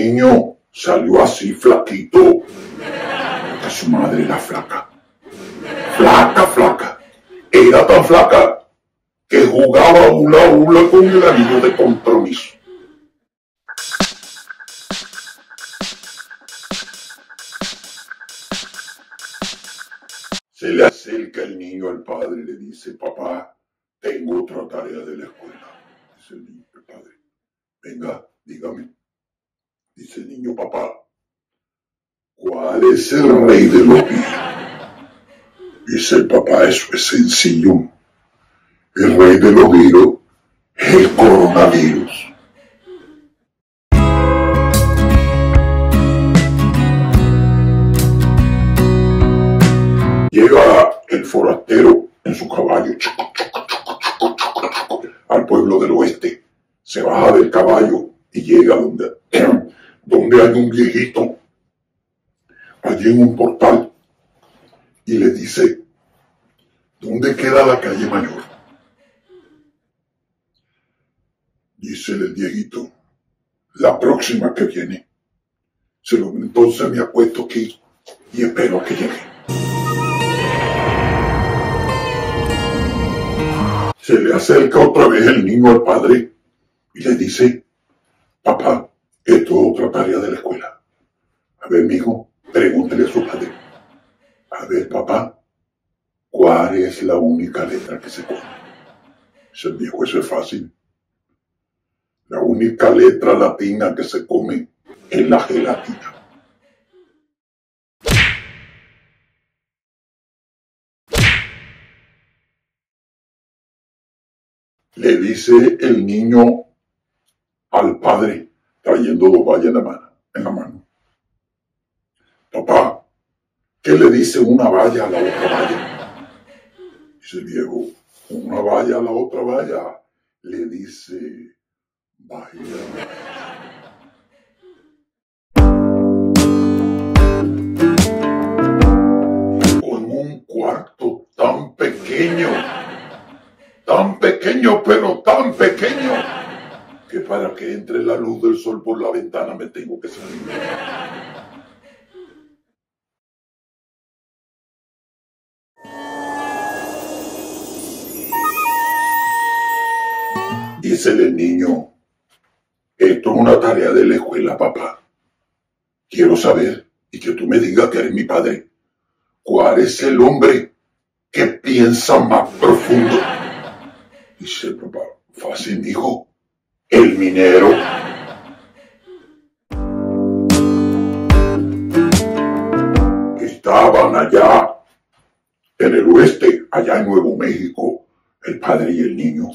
niño salió así flaquito. Su madre era flaca. Flaca, flaca. Era tan flaca que jugaba hula hula con el anillo de compromiso. Se le acerca el niño al padre y le dice, papá, tengo otra tarea de la escuela. Dice el niño, el padre, venga, dígame. Dice el niño, papá, ¿cuál es el rey de los? Dice el papá, eso es sencillo. El rey de los virus es el coronavirus. Llega el forastero en su caballo al pueblo del oeste. Se baja del caballo y llega donde, donde hay un viejito, allí en un portal, y le dice, ¿dónde queda la calle mayor? Dice el viejito, la próxima que viene. Se lo, entonces me apuesto aquí y espero a que llegue. Se le acerca otra vez el niño al padre y le dice, papá, esto es otra tarea de la escuela. A ver, mijo, pregúntele a su padre. A ver, papá, ¿cuál es la única letra que se come? Dice el viejo, eso es fácil. La única letra latina que se come es la gelatina. Le dice el niño al padre, trayendo dos vallas en la mano. En la mano. Papá, ¿qué le dice una valla a la otra valla? Dice el viejo, una valla a la otra valla. Le dice, vaya. Con un cuarto tan pequeño, tan pequeño, pero tan pequeño, que para que entre la luz del sol por la ventana me tengo que salir. Dice el niño, esto es una tarea de la escuela, papá. Quiero saber, y que tú me digas que eres mi padre, ¿cuál es el hombre que piensa más profundo? Dice el papá, fácil, hijo, el minero. Estaban allá en el oeste, allá en Nuevo México, el padre y el niño.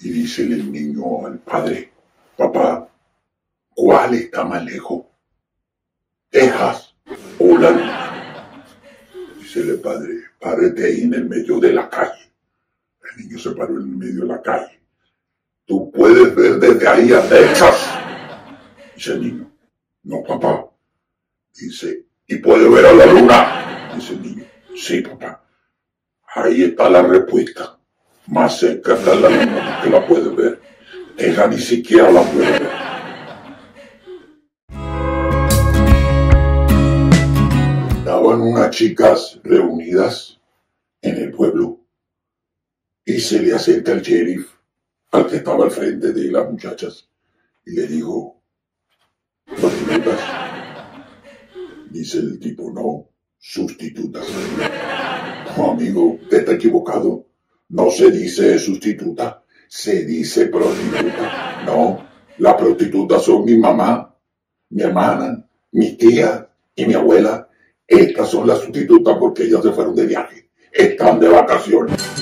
Y dice el niño al padre, papá, ¿cuál está más lejos? ¿Texas o la? Dice el padre, párate ahí en el medio de la calle. El niño se paró en el medio de la calle. Tú puedes ver desde ahí a Texas. Dice el niño, no papá. Dice, ¿y puede ver a la luna? Dice el niño, sí papá. Ahí está la respuesta. Más cerca está la luna que la puede ver. Ella ni siquiera la puede ver. Estaban unas chicas reunidas en el pueblo y se le acerca el sheriff al que estaba al frente de las muchachas y le dijo, prostitutas. Dice el tipo, no, sustitutas. No, amigo, usted está equivocado. No se dice sustituta, se dice prostituta. No, las prostitutas son mi mamá, mi hermana, mi tía y mi abuela. Estas son las sustitutas porque ellas se fueron de viaje. Están de vacaciones.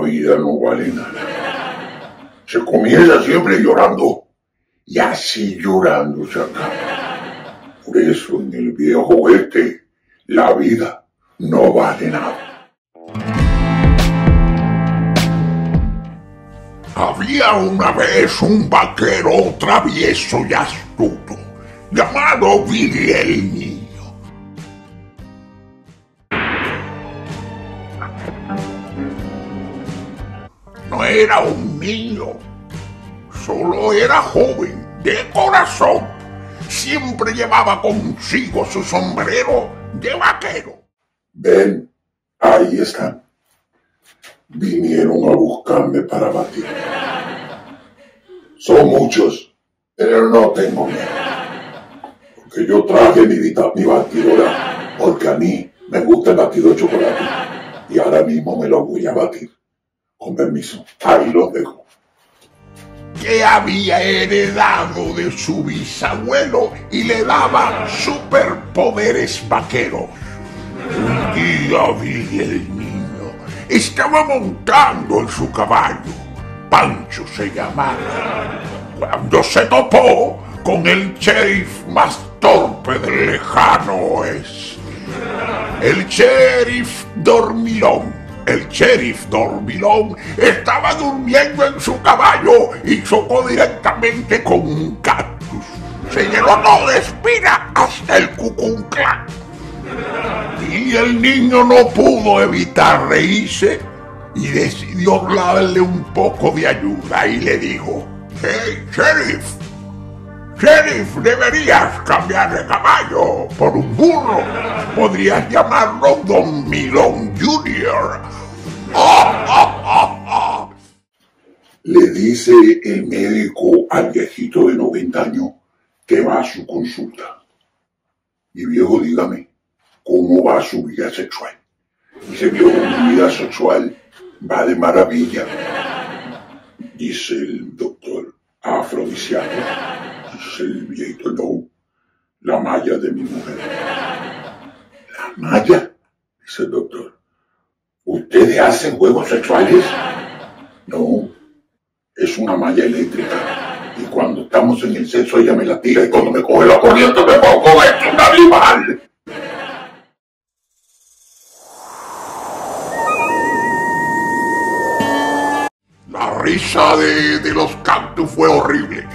Vida no vale nada. Se comienza siempre llorando y así llorando se acaba. Por eso en el viejo oeste, la vida no vale nada. Había una vez un vaquero travieso y astuto, llamado Billy era un niño, solo era joven, de corazón. Siempre llevaba consigo su sombrero de vaquero. Ven, ahí están. Vinieron a buscarme para batir. Son muchos, pero no tengo miedo. Porque yo traje mi, mi batidora, porque a mí me gusta el batido de chocolate. Y ahora mismo me lo voy a batir. Con permiso, ahí lo dejo. Que había heredado de su bisabuelo y le daba superpoderes vaqueros. Un día vi el niño. Estaba montando en su caballo. Pancho se llamaba. Cuando se topó con el sheriff más torpe del lejano oeste. El sheriff dormilón. El sheriff dormilón estaba durmiendo en su caballo y chocó directamente con un cactus. Se llenó todo de espina hasta el cucunclán. Y el niño no pudo evitar reírse y decidió darle un poco de ayuda y le dijo, ¡Hey, sheriff! Sheriff, deberías cambiar de caballo por un burro. Podrías llamarlo Don Milón Jr. Le dice el médico al viejito de 90 años que va a su consulta. Y viejo, dígame, ¿cómo va su vida sexual? Dice, viejo, mi vida sexual va de maravilla. Dice el doctor afrodisíaco. Dice el viejito, no, la malla de mi mujer. ¿La malla? Dice el doctor. ¿Ustedes hacen juegos sexuales? No, es una malla eléctrica. Y cuando estamos en el sexo ella me la tira y cuando me coge la corriente me pongo es un animal. La risa de, de los cactus fue horrible,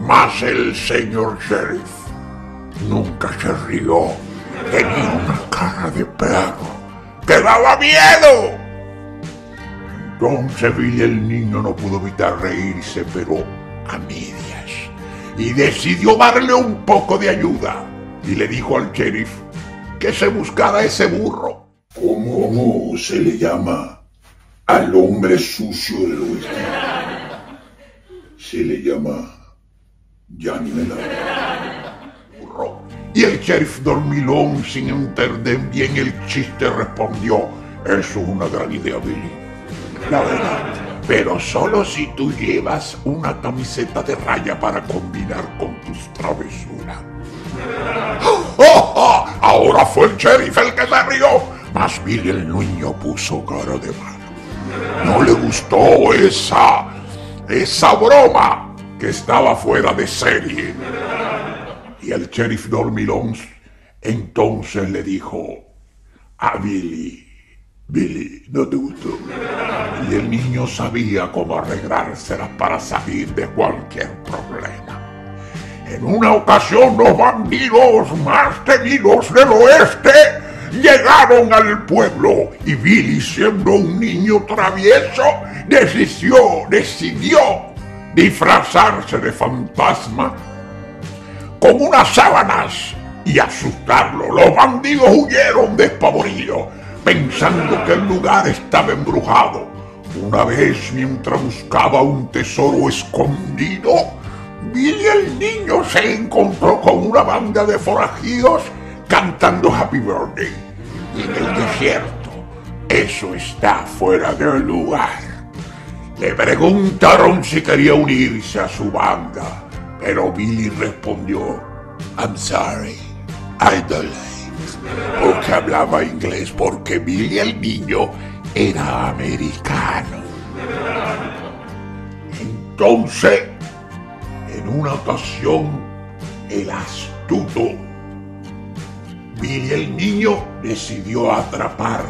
mas el señor sheriff nunca se rió. Tenía una cara de perro ¡Te daba miedo! Entonces Billy el niño no pudo evitar reírse, pero a medias, y decidió darle un poco de ayuda. Y le dijo al sheriff que se buscara ese burro. ¿Cómo se le llama al hombre sucio del oeste? Se le llama Burro y el sheriff dormilón, sin entender bien el chiste, respondió, eso es una gran idea, Billy. La verdad, pero solo si tú llevas una camiseta de raya para combinar con tus travesuras. ¡Oh, oh! Ahora fue el sheriff el que se rió, mas Billy el niño puso cara de malo. No le gustó esa, esa broma que estaba fuera de serie. El sheriff Dormilón entonces le dijo a Billy, Billy, ¿no te gustó? Y el niño sabía cómo arreglárselas para salir de cualquier problema. En una ocasión los bandidos más temidos del oeste llegaron al pueblo y Billy, siendo un niño travieso, decidió, decidió disfrazarse de fantasma con unas sábanas y asustarlo. Los bandidos huyeron despavoridos, pensando que el lugar estaba embrujado. Una vez, mientras buscaba un tesoro escondido, Billy el niño se encontró con una banda de forajidos cantando Happy Birthday. En el desierto, eso está fuera del lugar. Le preguntaron si quería unirse a su banda pero Billy respondió, I'm sorry, I don't like. Porque hablaba inglés, porque Billy el niño era americano. Entonces, en una ocasión, el astuto Billy el niño decidió atrapar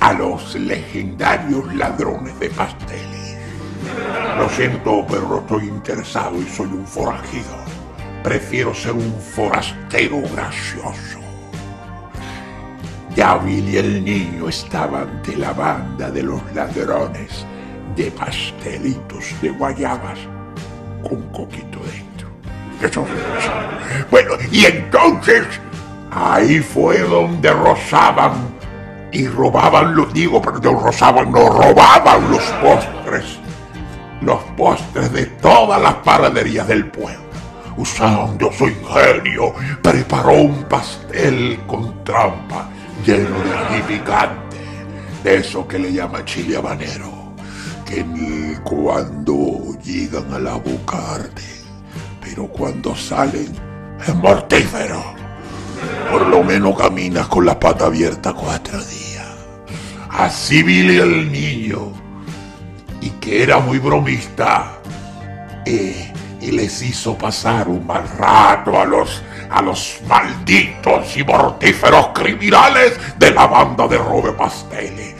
a los legendarios ladrones de pasteles. Lo siento, pero estoy interesado y soy un forajido. Prefiero ser un forastero gracioso. Ya Billy el niño estaba ante la banda de los ladrones de pastelitos de guayabas con coquito dentro. Eso Bueno, y entonces ahí fue donde rozaban y robaban los, digo, perdón, rozaban, no robaban los postres, los postres de todas las panaderías del pueblo. Usando su ingenio, preparó un pastel con trampa lleno de ají picante, de eso que le llama chile habanero, que ni cuando llegan a la boca pero cuando salen es mortífero. Por lo menos caminas con la pata abierta cuatro días. Así Billy el niño, y que era muy bromista, eh, y les hizo pasar un mal rato a los a los malditos y mortíferos criminales de la banda de Robe Pasteles.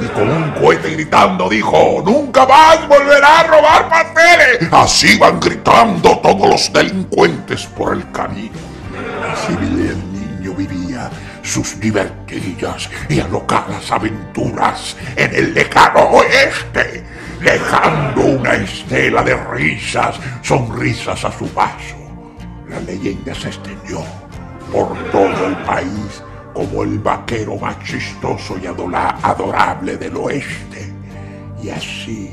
Y con un cohete gritando dijo, nunca más volverá a robar pasteles. Así van gritando todos los delincuentes por el camino. Así el niño vivía sus divertidas y alocadas aventuras en el lejano oeste, dejando una estela de risas, sonrisas a su paso la leyenda se extendió por todo el país como el vaquero más chistoso y adorable del oeste. Y así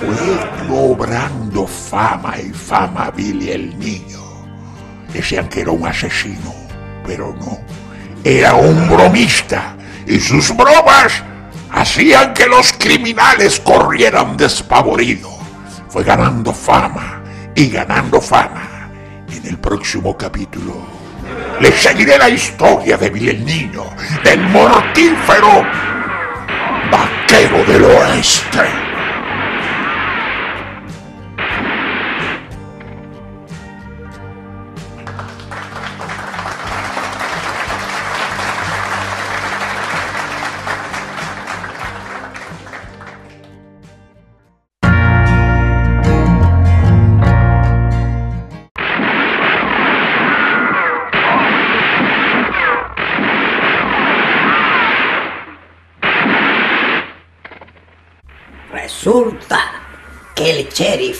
fue cobrando fama y fama Billy el niño. Decían que era un asesino, pero no. Era un bromista y sus bromas hacían que los criminales corrieran despavoridos. Fue ganando fama y ganando fama en el próximo capítulo les seguiré la historia de Billy el Niño, del mortífero vaquero del oeste.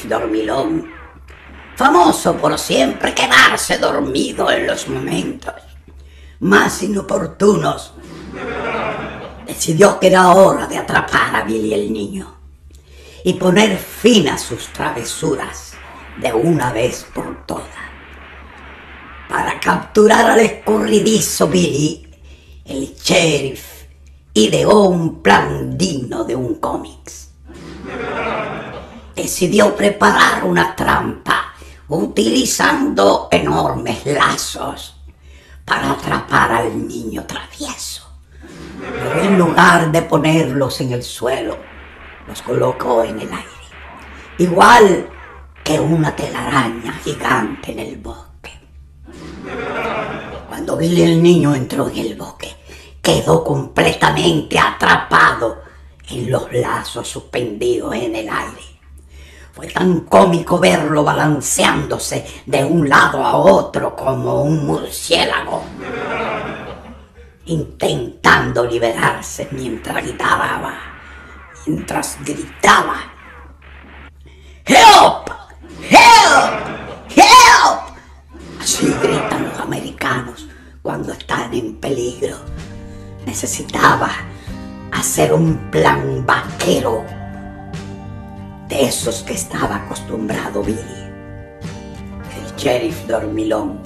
Dormilón, famoso por siempre quedarse dormido en los momentos más inoportunos, decidió que era hora de atrapar a Billy el niño y poner fin a sus travesuras de una vez por todas. Para capturar al escurridizo Billy, el sheriff ideó un plan digno de un cómics decidió preparar una trampa utilizando enormes lazos para atrapar al niño travieso. Pero en lugar de ponerlos en el suelo, los colocó en el aire, igual que una telaraña gigante en el bosque. Cuando Billy el niño entró en el bosque, quedó completamente atrapado en los lazos suspendidos en el aire. Fue tan cómico verlo balanceándose de un lado a otro como un murciélago, intentando liberarse mientras gritaba, mientras gritaba. ¡Help! ¡Help! ¡Help! Así gritan los americanos cuando están en peligro. Necesitaba hacer un plan vaquero de esos que estaba acostumbrado Billy, el sheriff dormilón,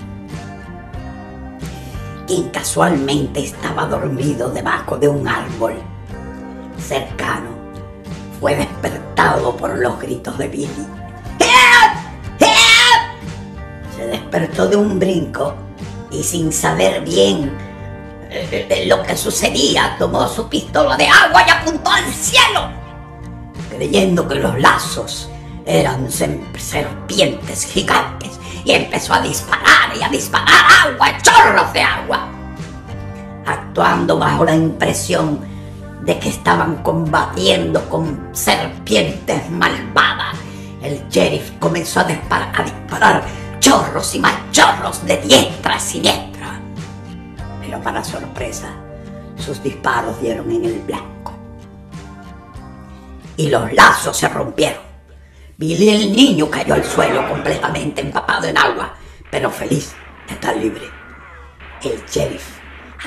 quien casualmente estaba dormido debajo de un árbol cercano, fue despertado por los gritos de Billy. ¡Help! ¡Help! Se despertó de un brinco y sin saber bien eh, eh, lo que sucedía, tomó su pistola de agua y apuntó al cielo creyendo que los lazos eran serpientes gigantes y empezó a disparar y a disparar agua, chorros de agua, actuando bajo la impresión de que estaban combatiendo con serpientes malvadas, el sheriff comenzó a, a disparar chorros y más chorros de diestra a siniestra. Pero para sorpresa, sus disparos dieron en el blanco. Y los lazos se rompieron. Billy el niño cayó al suelo completamente empapado en agua, pero feliz de estar libre. El sheriff,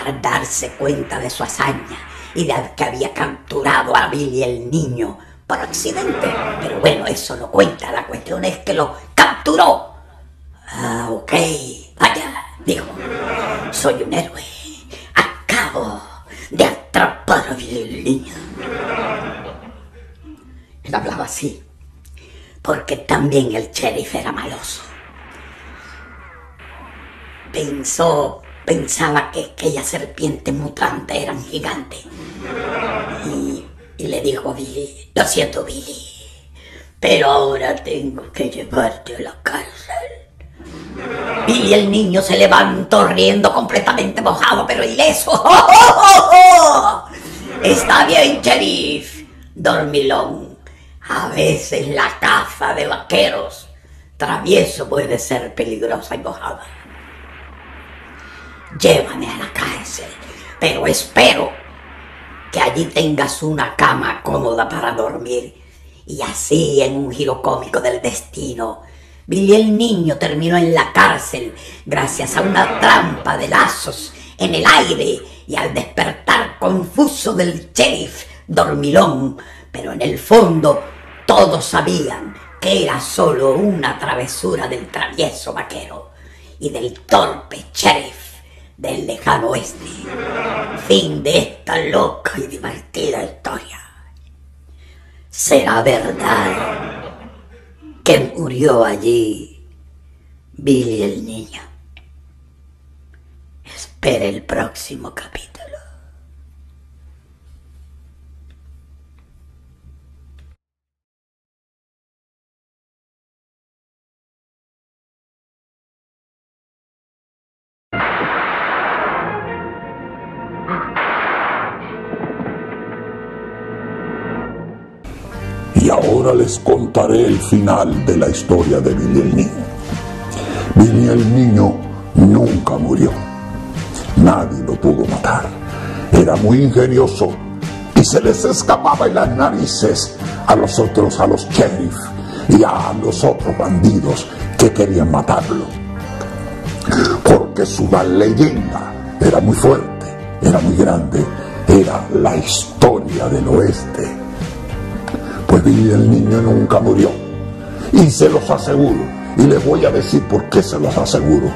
al darse cuenta de su hazaña y de que había capturado a Billy el niño por accidente, pero bueno, eso no cuenta, la cuestión es que lo capturó. Ah, ok, vaya, dijo, soy un héroe, acabo de atrapar a Billy el niño. Él hablaba así, porque también el sheriff era maloso. Pensó, pensaba que aquella serpiente mutante era un gigante. Y, y le dijo a Billy, lo siento Billy, pero ahora tengo que llevarte a la cárcel. Billy el niño se levantó riendo completamente mojado, pero ileso. ¡Oh, oh, oh, Está bien, sheriff. Dormilón. A veces la caza de vaqueros travieso puede ser peligrosa y mojada. Llévame a la cárcel, pero espero que allí tengas una cama cómoda para dormir. Y así, en un giro cómico del destino, Billy el niño terminó en la cárcel gracias a una trampa de lazos en el aire y al despertar confuso del sheriff dormilón, pero en el fondo todos sabían que era solo una travesura del travieso vaquero y del torpe sheriff del lejano oeste. Fin de esta loca y divertida historia. ¿Será verdad que murió allí Billy el niño? Espera el próximo capítulo. El final de la historia de Billy el Niño. Billy Niño nunca murió. Nadie lo pudo matar. Era muy ingenioso y se les escapaba en las narices a los otros, a los sheriff y a los otros bandidos que querían matarlo. Porque su leyenda era muy fuerte, era muy grande, era la historia del oeste. Billy el niño nunca murió. Y se los aseguro. Y les voy a decir por qué se los aseguro.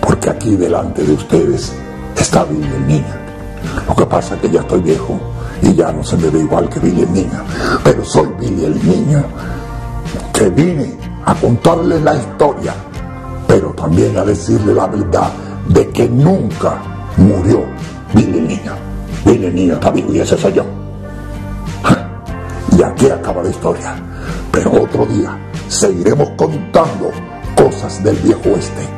Porque aquí delante de ustedes está Billy el niño. Lo que pasa es que ya estoy viejo y ya no se me ve igual que Billy el niño. Pero soy Billy el niño que vine a contarles la historia, pero también a decirle la verdad de que nunca murió Billy el niño. Billy el niño está vivo y ese soy yo. Y aquí acaba la historia. Pero otro día seguiremos contando cosas del viejo oeste.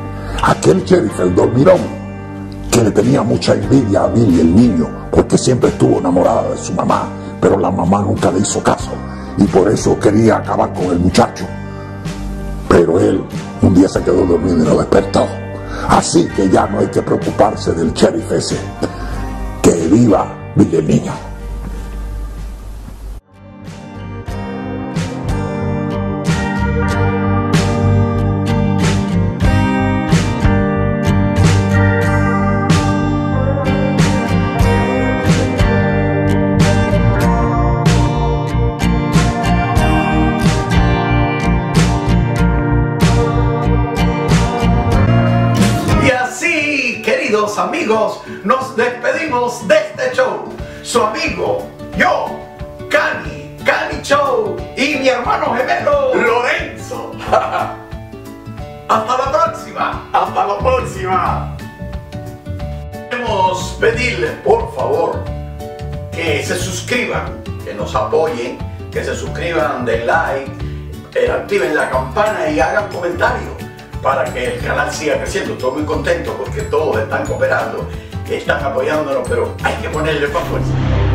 Aquel sheriff, el dormirón, que le tenía mucha envidia a Billy el niño, porque siempre estuvo enamorada de su mamá, pero la mamá nunca le hizo caso. Y por eso quería acabar con el muchacho. Pero él un día se quedó dormido y no despertó. Así que ya no hay que preocuparse del sheriff ese. Que viva Billy el niño. Nos despedimos de este show. Su amigo, yo, Cani, Cani Show y mi hermano gemelo, Lorenzo. Hasta la próxima, hasta la próxima. Queremos pedirles, por favor, que se suscriban, que nos apoyen, que se suscriban, den like, eh, activen la campana y hagan comentarios para que el canal siga creciendo. Estoy muy contento porque todos están cooperando, están apoyándonos, pero hay que ponerle más fuerza.